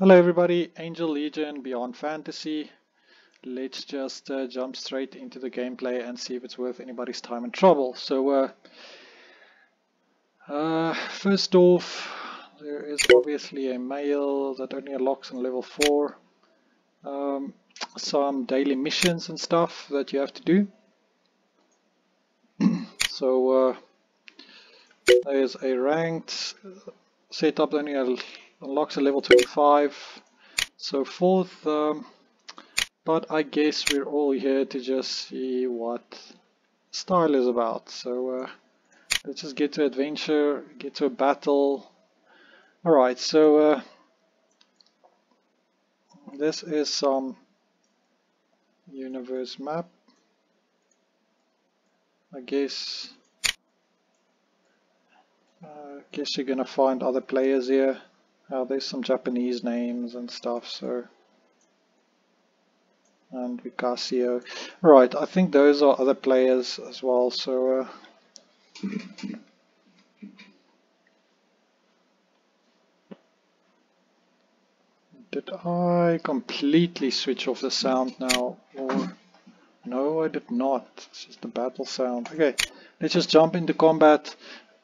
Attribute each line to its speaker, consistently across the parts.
Speaker 1: Hello everybody, Angel Legion Beyond Fantasy. Let's just uh, jump straight into the gameplay and see if it's worth anybody's time and trouble. So, uh, uh, first off, there is obviously a mail that only unlocks on level 4. Um, some daily missions and stuff that you have to do. so, uh, there's a ranked setup that only unlocks a level 25 so forth um, but I guess we're all here to just see what style is about. So uh, let's just get to adventure get to a battle. Alright so uh, this is some universe map. I guess I uh, guess you're gonna find other players here uh, there's some Japanese names and stuff, so and Vicasio. Right, I think those are other players as well, so uh, Did I completely switch off the sound now? Or no, I did not. It's just the battle sound. Okay, let's just jump into combat.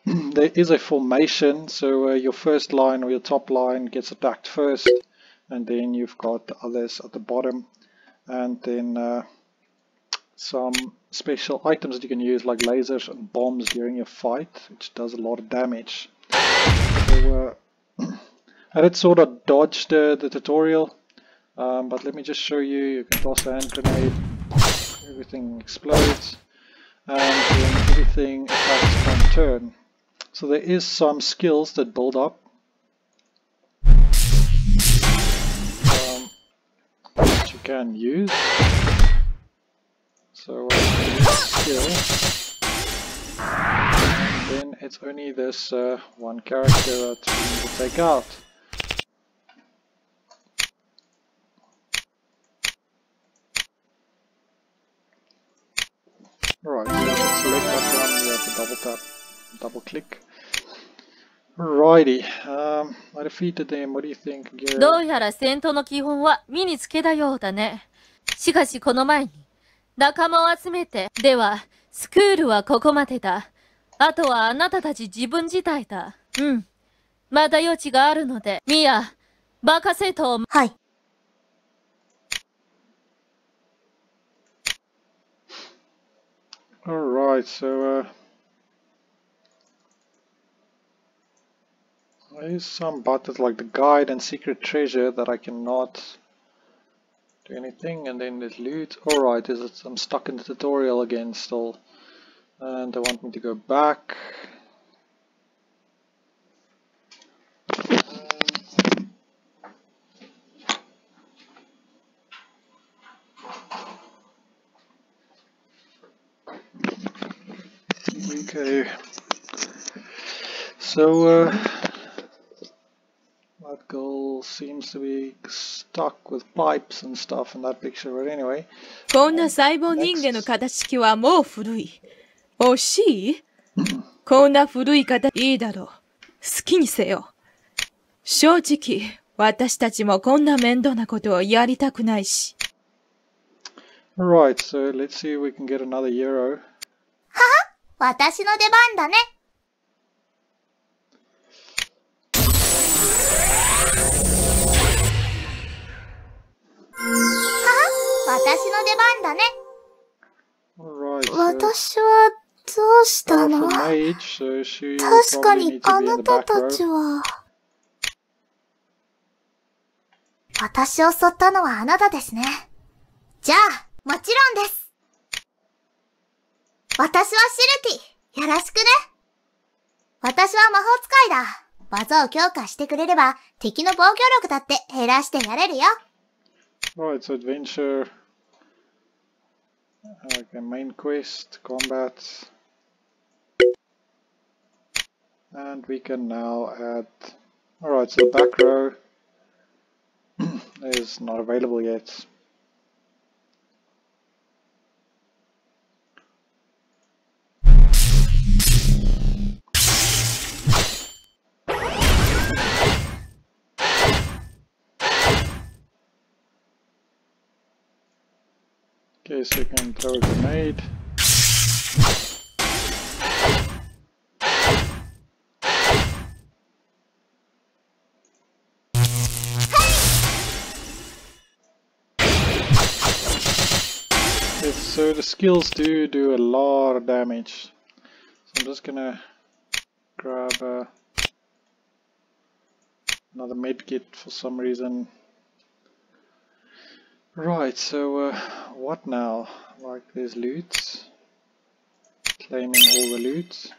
Speaker 1: there is a formation, so uh, your first line or your top line gets attacked first, and then you've got the others at the bottom, and then uh, some special items that you can use like lasers and bombs during your fight, which does a lot of damage. So, uh, I did sort of dodge the, the tutorial, um, but let me just show you, you can toss a hand grenade, everything explodes, and then everything attacks one turn. So there is some skills that build up. Um, that you can use. So uh. Then it's only this uh, one character that we need to take out. Right, so select that one, you have to double tap double click. Righty, um, I defeated them. What do you think, Garrett?
Speaker 2: どうやら戦闘の基本は身につけたようだね。しかしこの前に、仲間を集めて、では、スクールはここまでだ。あとはあなたたち自分自体だ。うん。まだ余地があるので、ミア、バカ生徒を、はい。
Speaker 1: Alright, so, uh... There's some buttons like the guide and secret treasure that I cannot do anything and then there's loot. Alright, is it I'm stuck in the tutorial again still and they want me to go back. Okay, so uh, seems to be stuck with pipes and stuff in that picture, but anyway.
Speaker 3: こんな細胞人間の形式はもう古い。惜しいこんな古い形、いいだろう。好きにせよ。正直、私たちもこんな面倒なことをやりたくないし。
Speaker 1: Right, so let's see if we can get another euro.
Speaker 4: はは私の出番だね。私の出番だね。
Speaker 5: 私はどうしたの？確かにあなたたちは。
Speaker 4: 私を襲ったのはあなたですね。じゃあ、もちろんです。私はシルティ、よろしくね。私は魔法使いだ。技を強化してくれれば、敵の防御力だって減らしてやれるよ。
Speaker 1: Oh, right, so adventure Okay, main quest, combat. And we can now add... Alright, so the back row is not available yet. So you can throw a grenade. so the skills do do a lot of damage. So I'm just gonna grab uh, another medkit for some reason. Right, so uh, what now? Like there's loot. Claiming all the loot.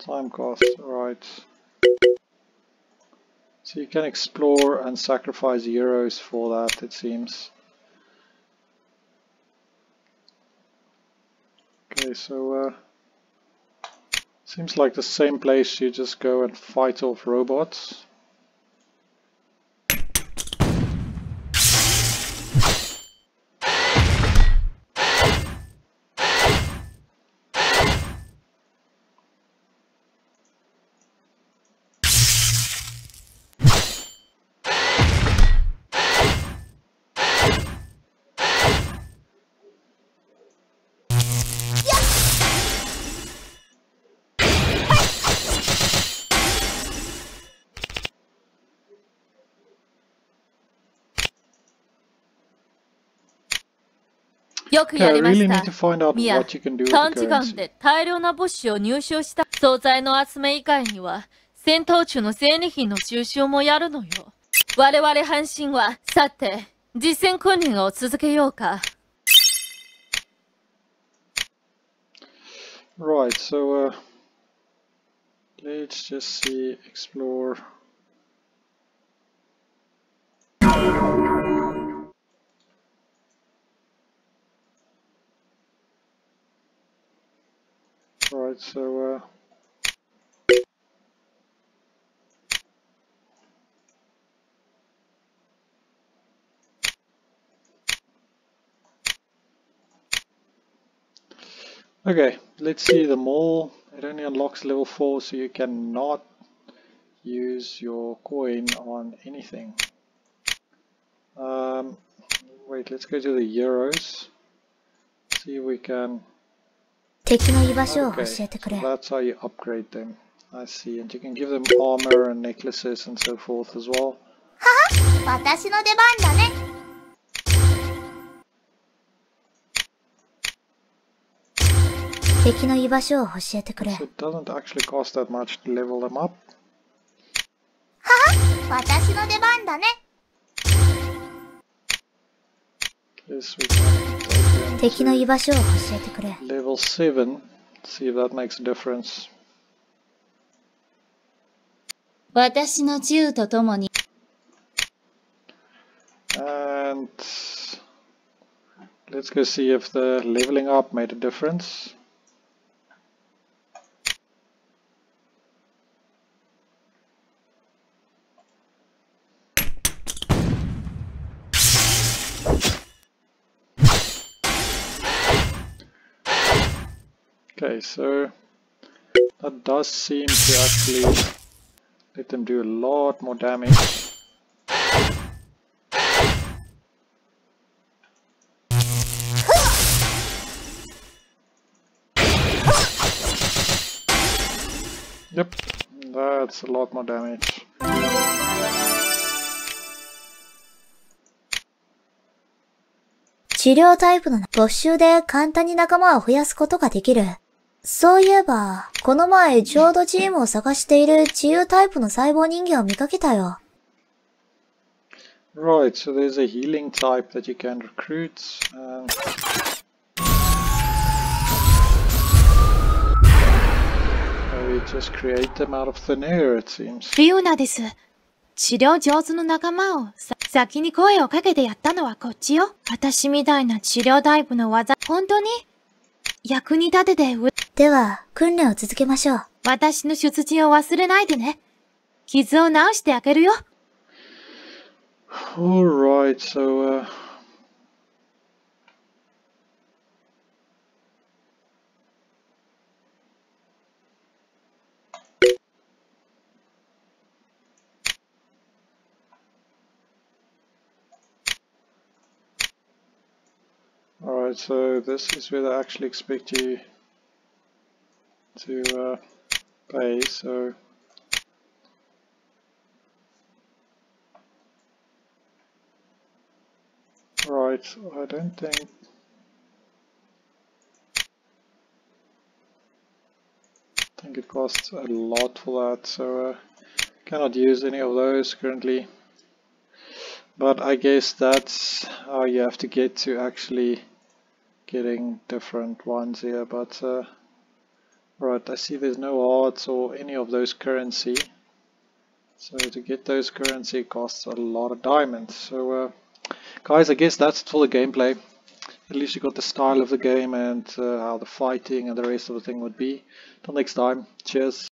Speaker 1: Time cost, right. So you can explore and sacrifice euros for that, it seems. Okay, so uh, seems like the same place you just go and fight off robots.
Speaker 2: よくやりました。
Speaker 1: ミア、
Speaker 2: 短時間で大量な物資を入手した惣菜の集め以外には、戦闘中の戦利品の収集もやるのよ。我々半身は、さて、実践訓練を続けようか。
Speaker 1: Right, so uh, let's just see, explore. Right, so uh, Okay, let's see the mall. It only unlocks level 4 so you cannot use your coin on anything. Um, wait, let's go to the euros. See if we can
Speaker 4: 敵の居場所を教えてくれ。
Speaker 1: That's how you upgrade them. I see, and you can give them armor and necklaces and so forth as well.
Speaker 4: はは私の出番だね。敵の居場所を教えてくれ。
Speaker 1: So it doesn't actually cost that much to level them up.
Speaker 4: はは私の出番だね。
Speaker 1: Yes, we can.
Speaker 4: 敵の居場所を教えてくれ。
Speaker 1: Level 7. See if that makes a difference.
Speaker 2: 私の銃とともに。
Speaker 1: And let's go see if the leveling up made a difference. Okay, so that does seem to actually let them do a lot more damage. Yep, that's a lot more damage.
Speaker 4: 治療タイプの没収で簡単に仲間を増やすことができる。そういえば、この前ちょうどチームを探している治癒タイプの細胞人間を見かけたよ。
Speaker 1: Right, so there's a healing type that you can recruit. And... We just create them out of thin air, it seems.
Speaker 3: リオナです。治療上手の仲間をさ先に声をかけてやったのはこっちよ。私みたいな治療タイプの技、本当に？役に立てて
Speaker 4: では、訓練を続けましょう。
Speaker 3: 私の出陣を忘れないでね。傷を治してあげるよ。
Speaker 1: Alright, so, uh... Alright, so this is where they actually expect you to uh, pay, so Right, I don't think I think it costs a lot for that, so uh, cannot use any of those currently. But I guess that's how you have to get to actually getting different ones here. But uh, right, I see there's no arts or any of those currency. So to get those currency costs a lot of diamonds. So uh, guys, I guess that's for the gameplay. At least you got the style of the game and uh, how the fighting and the rest of the thing would be. Till next time, cheers.